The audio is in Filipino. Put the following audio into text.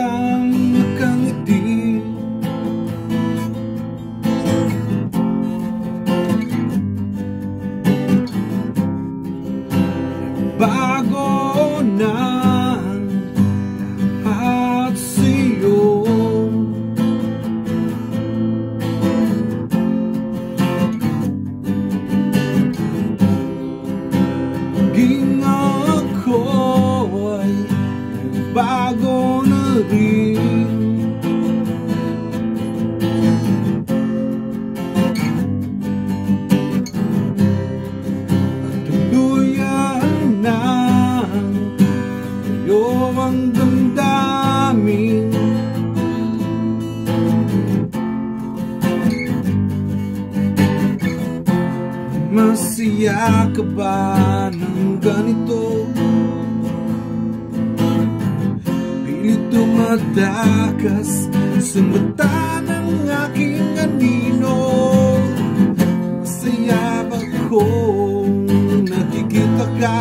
kitang nakangiti Bago na lahat sa'yo. Ging ako ay bago rin At tuluyan na Tayo ang damdamin Masaya ka ba ng ganito? Pilit tumatakas sa mata ng aking anino Masaya ba kung nakikita ka?